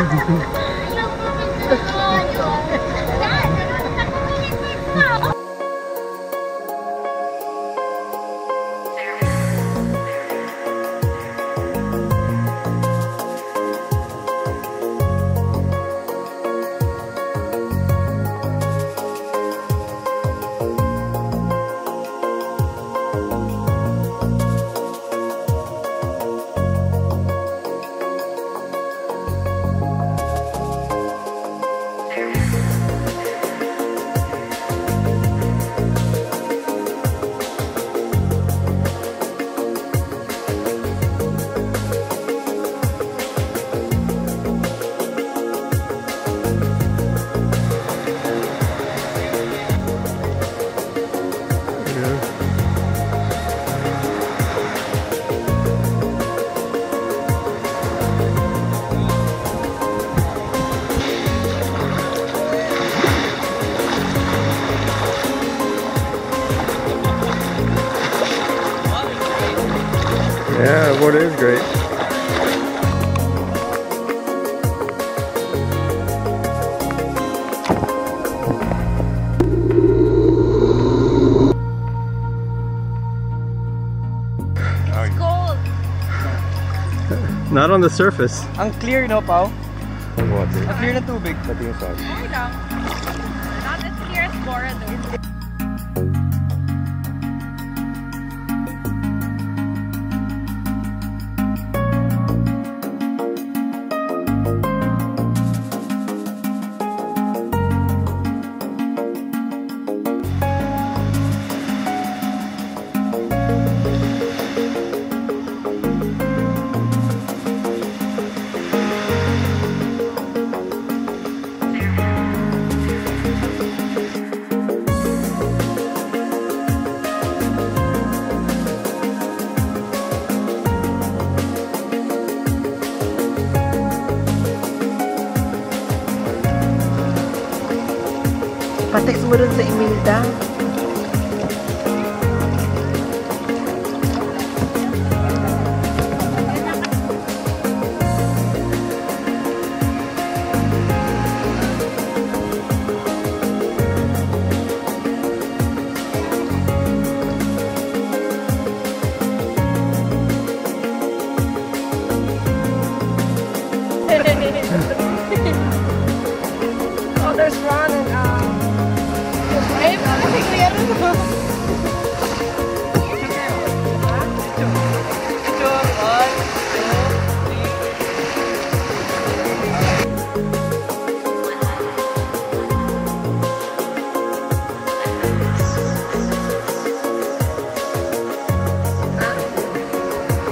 Thank you. Yeah, water is great. Gold. Not on the surface. Ang clear no, Pao? Of water. Ang clear ng tubig. Pati yung salt. Lang. Not as clear as Bora though. Patek смирен за имена, Thank.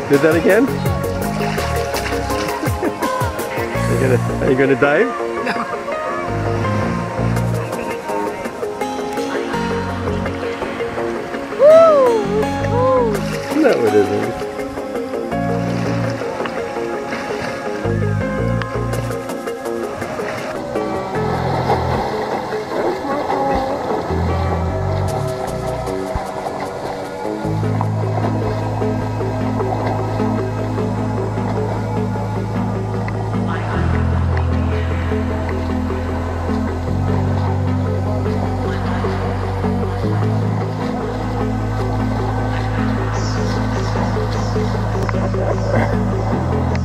Did that again? are, you gonna, are you gonna dive? No, it isn't. Thank you.